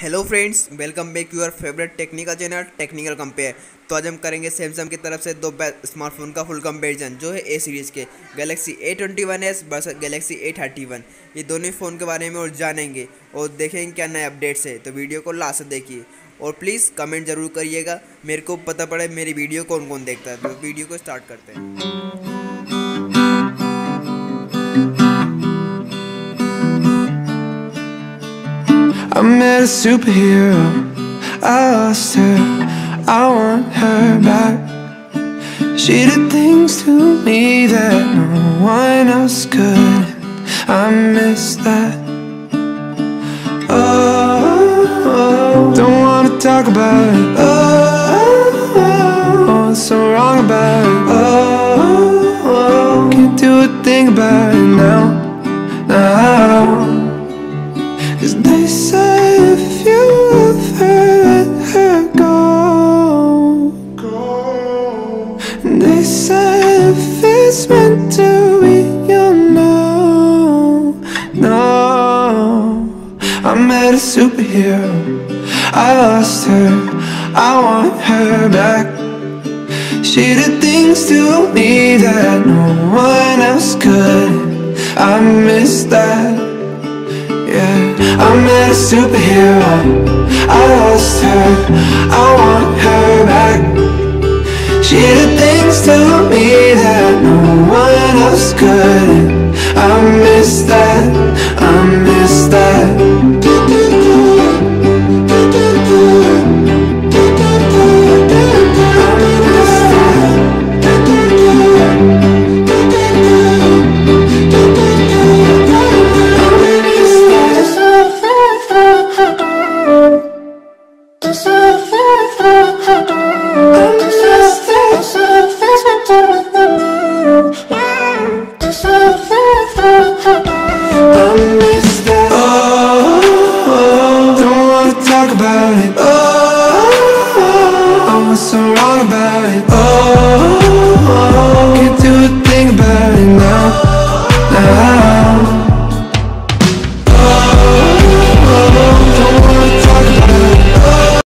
Hello friends welcome back your favourite technical channel technical compare तो आज हम करेंगे सैमसंग की तरफ़ से दो स्मार्टफ़ोन का फुल कंपेरिजन जो है ए सीरीज़ के Galaxy A twenty one S बस गैलेक्सी ए थर्टी वन ये दोनों फ़ोन के बारे में और जानेंगे और देखेंगे क्या नए अपडेट्स है। तो वीडियो को लास्ट देखिए। और प्लीज़ कमेंट ज़रूर करिएगा, मेरे को पता पड़े मेरी वीडियो कौन कौन देखता है। तो वीडियो को स्टार्ट करते हैं। I met a superhero, I lost her, I want her back. She did things to me that no one else could. I miss that. Oh, don't wanna talk about it. Oh, If it's meant to be, you'll know No, I met a superhero I lost her, I want her back She did things to me that no one else could I miss that yeah, I met a superhero. I lost her. I want her. She did things to me that no one else could. wrong about it oh, oh, oh, oh so wrong about it oh, oh, oh. oh.